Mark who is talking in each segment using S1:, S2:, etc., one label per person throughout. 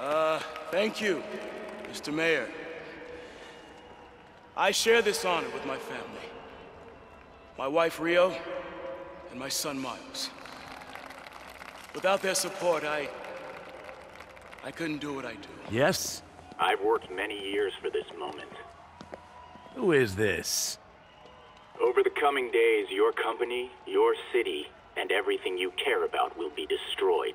S1: Uh, thank you, Mr. Mayor. I share this honor with my family. My wife, Rio, and my son, Miles. Without their support, I... I couldn't do what I do.
S2: Yes?
S3: I've worked many years for this moment.
S2: Who is this?
S3: Over the coming days, your company, your city, and everything you care about will be destroyed.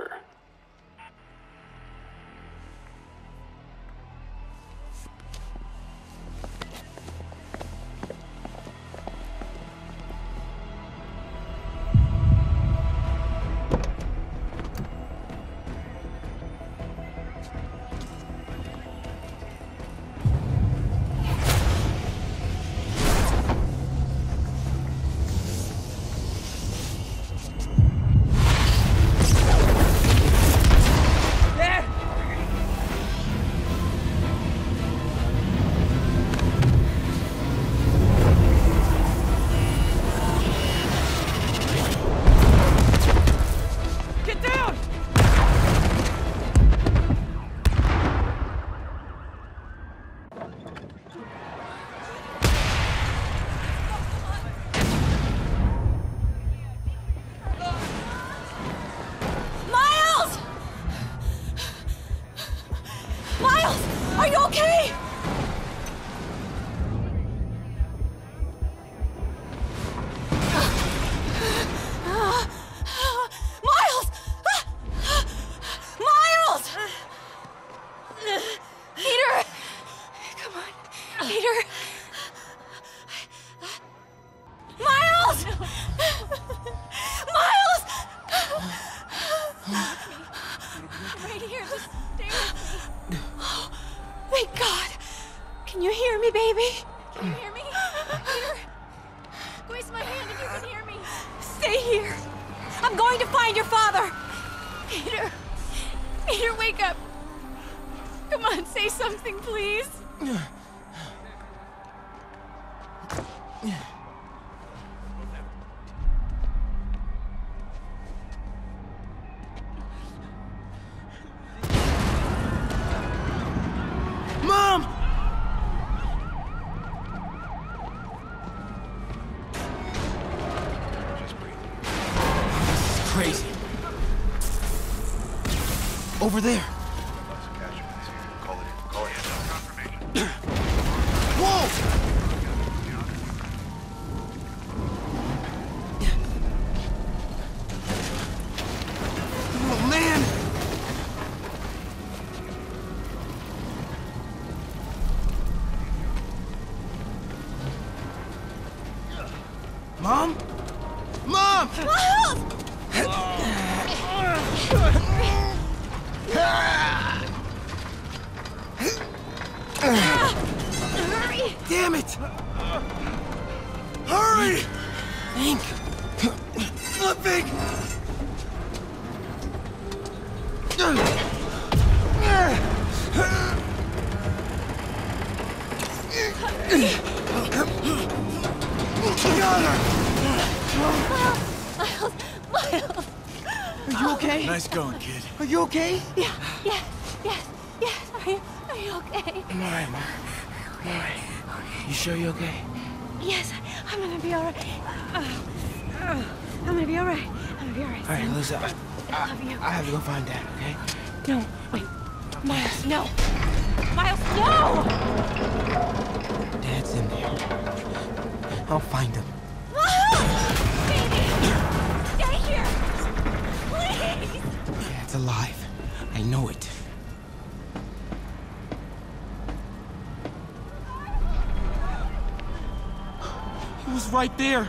S4: Miles! Are you okay?
S5: Over there.
S4: Hurry!
S5: Hank! Ludwig! Got her!
S4: Miles! Miles!
S5: Are you okay?
S6: Nice going, kid.
S5: Are you okay?
S4: Yeah, yes, yes, yes. Are you, are you okay?
S5: I'm alright, Mom. I'm alright. You sure you're okay?
S4: Yes, I'm gonna be alright. Uh, uh, I'm gonna be alright. I'm gonna be alright.
S5: Alright,
S4: son.
S5: Lisa. I,
S4: I love you.
S5: I have to go find Dad, okay?
S4: No, wait. Miles, no. Miles, no!
S5: Dad's in there. I'll find him.
S4: Baby! Stay here! Please!
S5: Dad's alive. I know it. Was right there.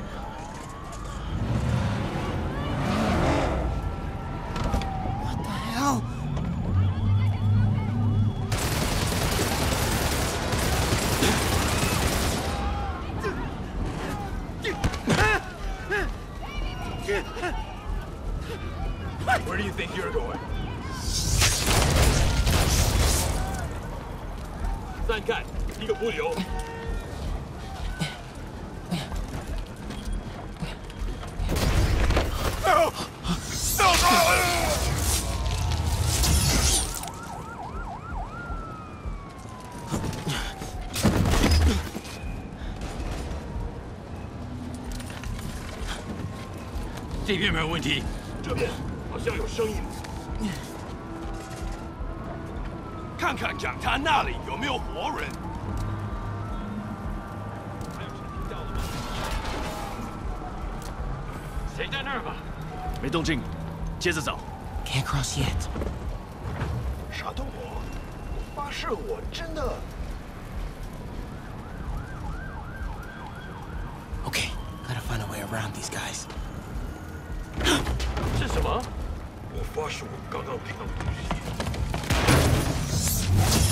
S7: 这边没有问题，这边好像有声音。看看讲台那里有没有活人。还有谁听到了吗？谁在那儿吧？
S8: 没动静，接着走。
S5: Can't cross yet.
S6: 傻动物！我发誓，我真的。
S5: Okay, gotta find a way around these guys. вашего канала
S9: на Руси.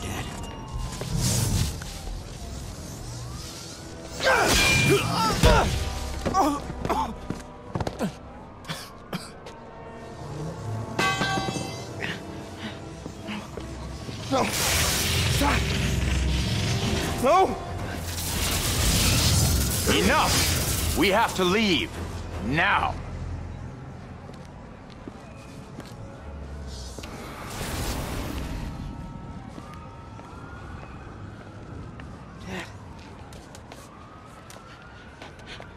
S9: have to leave. Now!
S5: Dad.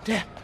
S5: Dad.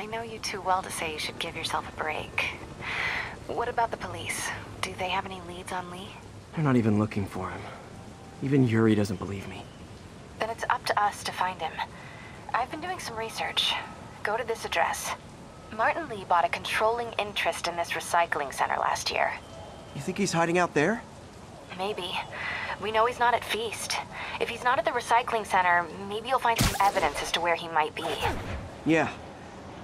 S10: I know you too well to say you should give yourself a break. What about the police? Do they have any leads on Li?
S11: They're not even looking for him. Even Yuri doesn't believe me.
S10: Then it's up to us to find him. I've been doing some research. Go to this address. Martin Li bought a controlling interest in this recycling center last year.
S12: You think he's hiding out there?
S10: Maybe. We know he's not at Feast. If he's not at the recycling center, maybe you'll find some evidence as to where he might be.
S12: Yeah.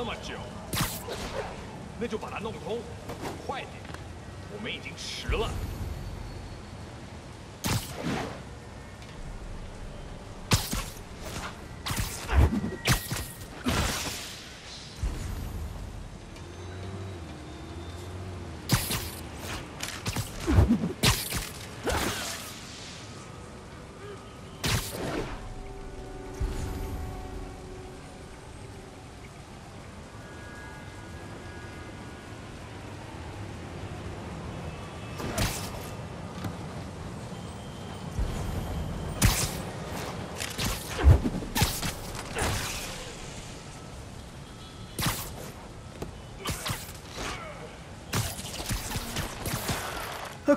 S7: 那么久？那就把它弄通，快点！我们已经迟了。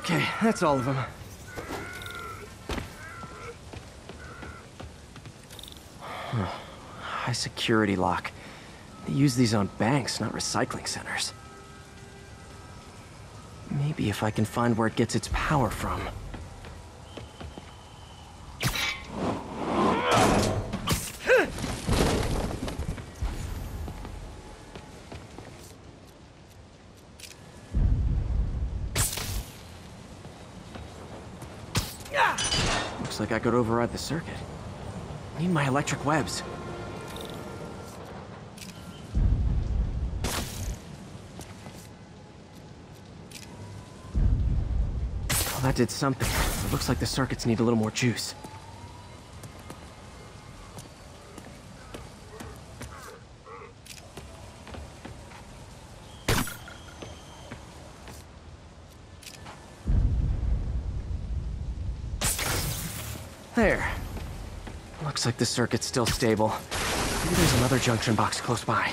S12: Okay, that's all of them. High security lock. They use these on banks, not recycling centers. Maybe if I can find where it gets its power from.
S11: Like I could override the circuit. Need my electric webs. Well, that did something. It looks like the circuits need a little more juice. There. Looks like the circuit's still stable. Maybe there's another junction box close by.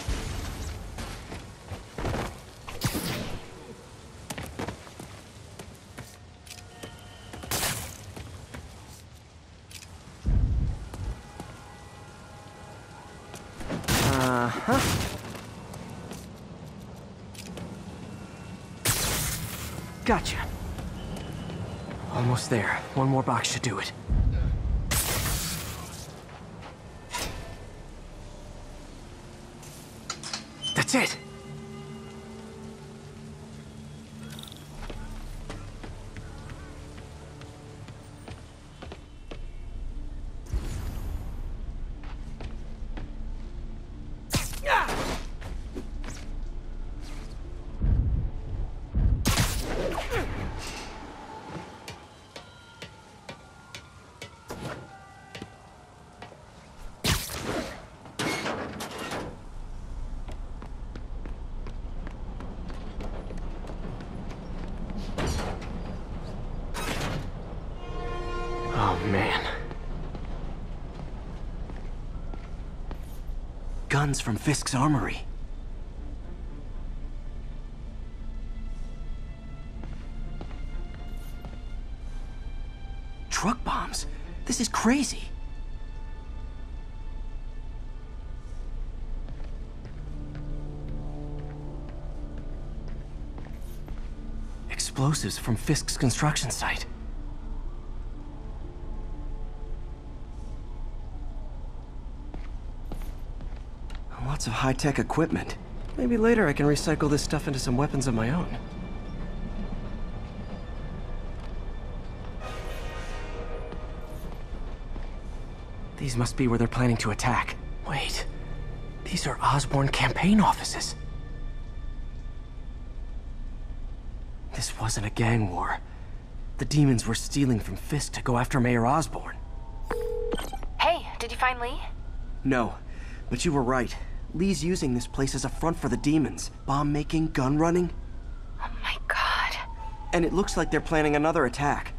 S11: Uh-huh. Gotcha. Almost there. One more box should do it. Guns from Fisk's armory. Truck bombs? This is crazy. Explosives from Fisk's construction site. Of high-tech equipment. Maybe later I can recycle this stuff into some weapons of my own. These must be where they're planning to attack. Wait, these are Osborn campaign offices. This wasn't a gang war. The demons were stealing from Fisk to go after Mayor Osborn.
S10: Hey, did you find Li?
S11: No, but you were right. Li's using this place as a front for the demons. Bomb making, gun running.
S10: Oh my god.
S11: And it looks like they're planning another attack.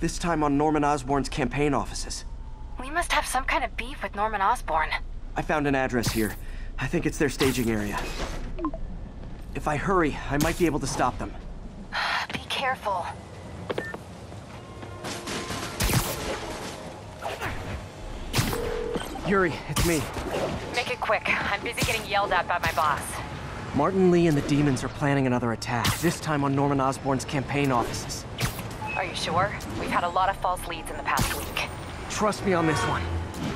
S11: This time on Norman Osborn's campaign offices.
S10: We must have some kind of beef with Norman Osborn.
S11: I found an address here. I think it's their staging area. If I hurry, I might be able to stop them.
S10: Be careful.
S11: Yuri, it's me.
S10: Make it quick. I'm busy getting yelled at by my boss.
S11: Martin Li and the demons are planning another attack, this time on Norman Osborn's campaign offices.
S10: Are you sure? We've had a lot of false leads in the past week.
S11: Trust me on this one.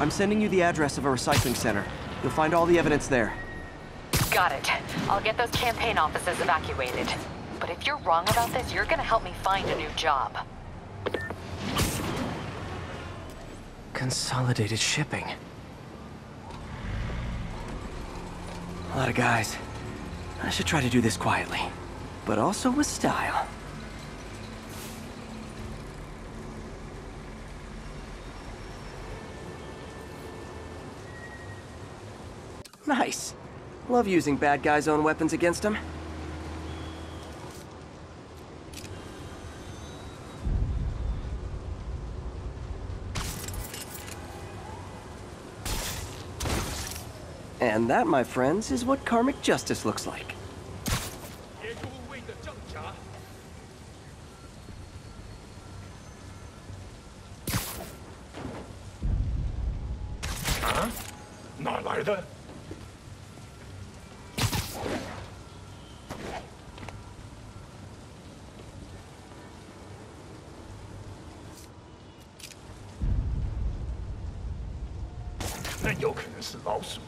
S11: I'm sending you the address of a recycling center. You'll find all the evidence there.
S10: Got it. I'll get those campaign offices evacuated. But if you're wrong about this, you're gonna help me find a new job.
S11: Consolidated shipping. A lot of guys. I should try to do this quietly, but also with style. Nice. Love using bad guys' own weapons against them. And that, my friends, is what karmic justice looks like.
S7: 野诸位的挣扎。啊？哪来的？
S6: 那有可能是老鼠。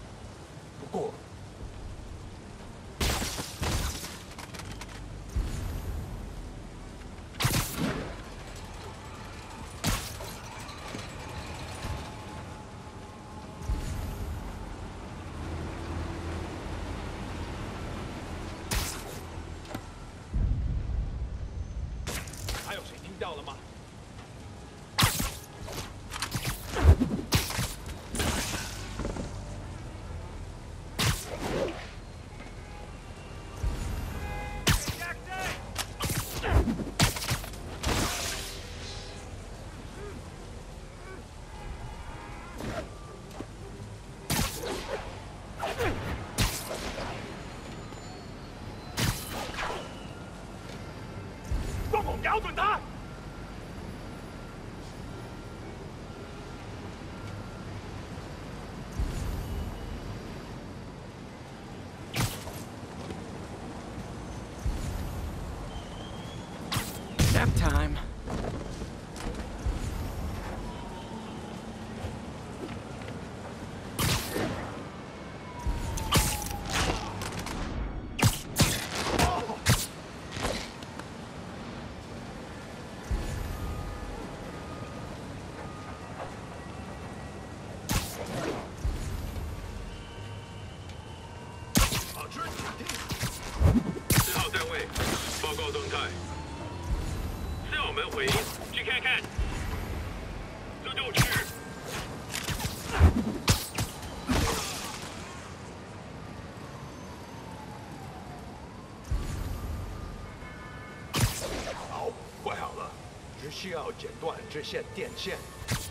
S6: 需要剪断这线电线。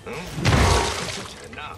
S6: 嗯，不成啊。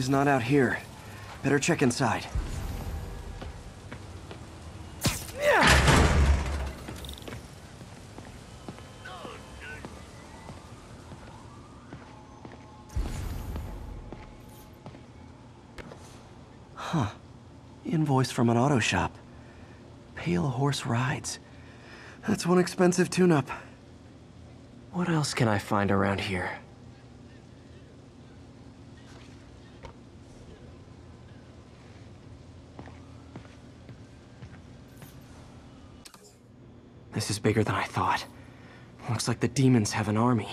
S12: Li's not out here. Better check inside. Huh. Invoice from an auto shop. Pale Horse Rides. That's one expensive tune-up. What else can I find around here? This is bigger than I thought. Looks like the demons have an army.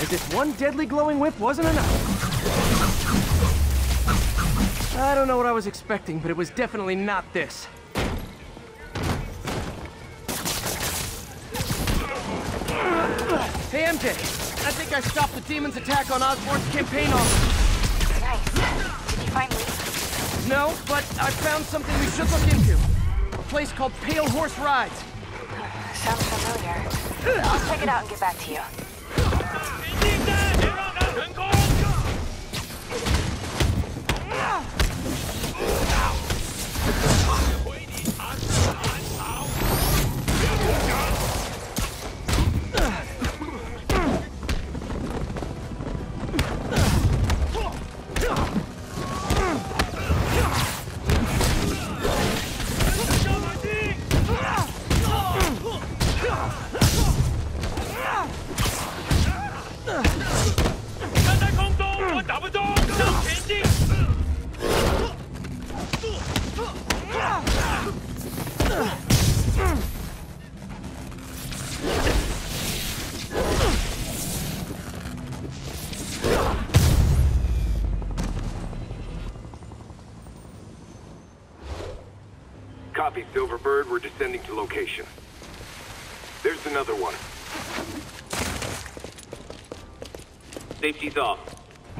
S12: As If one deadly glowing whip wasn't enough. I don't know what I was expecting, but it was definitely not this. Hey, MJ. I think I stopped the demon's attack on Osborn's campaign office.
S10: Nice. Did you find Li?
S12: No, but I found something we should look into. A place called Pale Horse Rides.
S10: Sounds familiar. I'll check it out and get back to you.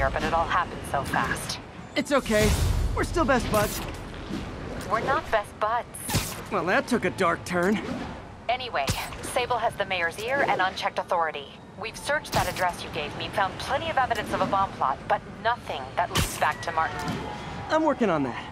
S13: Earlier, but it all happened so fast.
S12: It's okay. We're still best buds.
S13: We're not best buds.
S12: Well, that took a dark turn.
S13: Anyway, Sable has the mayor's ear and unchecked authority. We've searched that address you gave me, found plenty of evidence of a bomb plot, but nothing that leads back to Martin.
S12: I'm working on that.